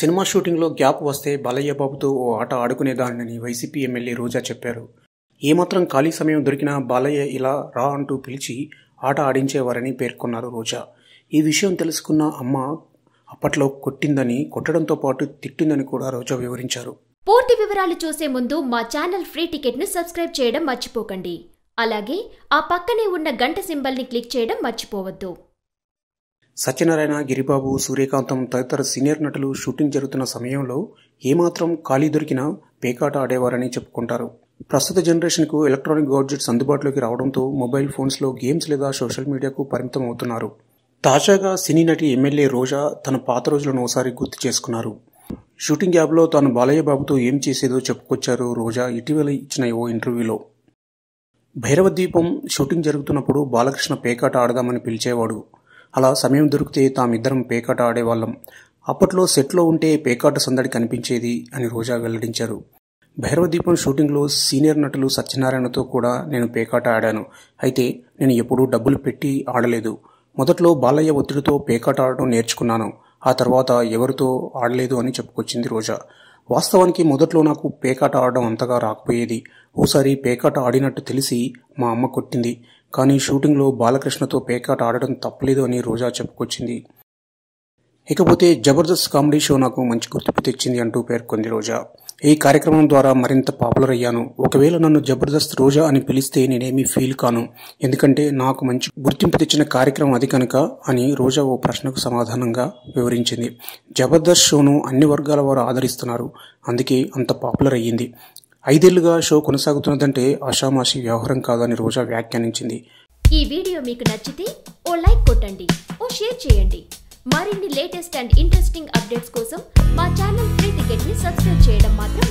Cinema షూటింగ్లో gap వస్తే బాలయ్య బాబుతో ఓ ఆట ఆడుకునేదానని వైసీపీ ఎమ్మెల్యే రోజా చెప్పారు. ఏమాత్రం ఖాళీ సమయం దొరికినా బాలయ్య ఇలా రా అంటూ పిలిచి ఆట ఆడించేవారని పేర్కొన్నారు రోజా. ఈ విషయం తెలుసుకున్న అమ్మ అప్పట్లో కొట్టిందని కొట్టడంతో పాటు తిట్టిందని కూడా రోజా వివరించారు. పూర్తి వివరాలు చూసే ముందు మా ఛానల్ ఫ్రీ టికెట్ను సబ్స్క్రైబ్ చేయడం మర్చిపోకండి. అలాగే ఆ పక్కనే ఉన్న గంట సింబల్ని క్లిక్ చేయడం మర్చిపోవద్దు. సత్యనారాయణ గిరిబాబు సూర్యకాంతం తదితర సీనియర్ నటులు షూటింగ్ జరుగుతున్న సమయంలో ఏమాత్రం ఖాళీ దొరికినా పేకాట ఆడేవారని చెప్పుకుంటారు. ప్రస్తుత జనరేషన్కు ఎలక్ట్రానిక్ గాడ్జెట్స్ అందుబాటులోకి రావడంతో మొబైల్ ఫోన్స్లో గేమ్స్ లేదా సోషల్ మీడియాకు పరిమితం అవుతున్నారు తాజాగా సినీ నటి ఎమ్మెల్యే రోజా తన పాత రోజులను ఒకసారి గుర్తు చేసుకున్నారు. షూటింగ్ యాప్లో తాను బాలయ్య బాబుతో ఏం చేసేదో చెప్పుకొచ్చారు రోజా ఇటీవల ఇచ్చిన ఓ ఇంటర్వ్యూలో. భైరవ దీపం షూటింగ్ జరుగుతున్నప్పుడు బాలకృష్ణ పేకాట ఆడదామని పిలిచేవాడు. అలా సమయం దొరికితే తామిద్దరం పేకాట ఆడేవాళ్ళం. అప్పట్లో సెట్లో ఉంటే పేకాట సందడి కనిపించేది అని రోజా వెల్లడించారు. భైరవ దీపం షూటింగ్లో సీనియర్ నటులు సత్యనారాయణతో కూడా నేను పేకాట ఆడాను. అయితే నేను ఎప్పుడూ డబ్బులు పెట్టి ఆడలేదు. మొదట్లో బాలయ్య ఒత్తిడితో పేకాట ఆడటం నేర్చుకున్నాను. ఆ తర్వాత ఎవరితో ఆడలేదు అని చెప్పుకొచ్చింది రోజా. వాస్తవానికి మొదట్లో నాకు పేకాట ఆడడం అంతగా రాకపోయేది. ఓసారి పేకాట ఆడినట్టు తెలిసి మా అమ్మ కొట్టింది. కానీ షూటింగ్లో బాలకృష్ణతో పేకాట ఆడడం తప్పలేదు అని రోజా చెప్పుకొచ్చింది. ఇకపోతే జబర్దస్త్ కామెడీ షో నాకు మంచి గుర్తింపు తెచ్చింది అంటూ పేర్కొంది రోజా. ఈ కార్యక్రమం ద్వారా మరింత పాపులర్ అయ్యాను. ఒకవేళ నన్ను జబర్దస్త్ రోజా అని పిలిస్తే నేనేమీ ఫీల్ కాను. ఎందుకంటే నాకు మంచి గుర్తింపు తెచ్చిన కార్యక్రమం అది కనుక అని రోజా ఓ ప్రశ్నకు సమాధానంగా వివరించింది. జబర్దస్త్ షోను అన్ని వర్గాల వారు ఆదరిస్తున్నారు. అందుకే అంత పాపులర్ అయ్యింది. ఐదేళ్ళుగా షో కొనసాగుతున్నదంటే ఆషామాషి వ్యవహారం కాదని రోజా వ్యాఖ్యానించింది. ఈ వీడియో మీకు నచ్చితే ఓ లైక్ కొట్టండి ఓ షేర్ చేయండి. మరిన్ని లేటెస్ట్ అండ్ ఇంట్రెస్టింగ్ అప్డేట్స్ కోసం మా ఛానల్ సబ్స్క్రైబ్ చేయడం మాత్రం